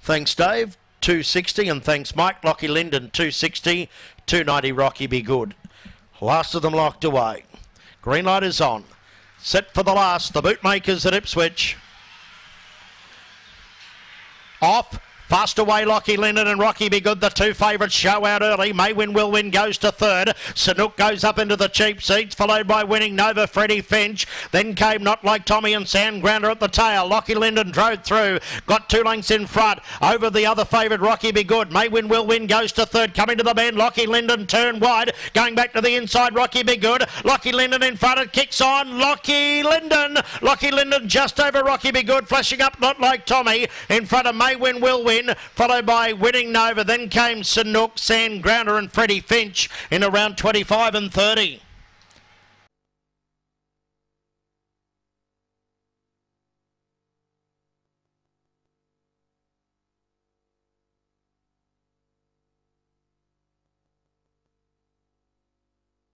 Thanks, Dave. 260 and thanks Mike. Lockie Linden 260 290 Rocky be good. Last of them locked away. Green light is on. Set for the last the bootmakers at Ipswich. Off Fast away, Lockie Linden and Rocky Be Good. The two favourites show out early. May Win Will Win goes to third. Sanook goes up into the cheap seats, followed by winning Nova Freddie Finch. Then came Not Like Tommy and Sandgrounder at the tail. Lockie Linden drove through, got two lengths in front. Over the other favourite, Rocky Be Good. May Win Will Win goes to third. Coming to the bend, Lockie Linden turn wide. Going back to the inside, Rocky Be Good. Lockie Linden in front. It kicks on. Lockie Linden. Lockie Linden just over Rocky Be Good. Flashing up, Not Like Tommy. In front of May Win Will Win followed by Winning Nova. Then came Sanook, Sand Grounder and Freddie Finch in around 25 and 30.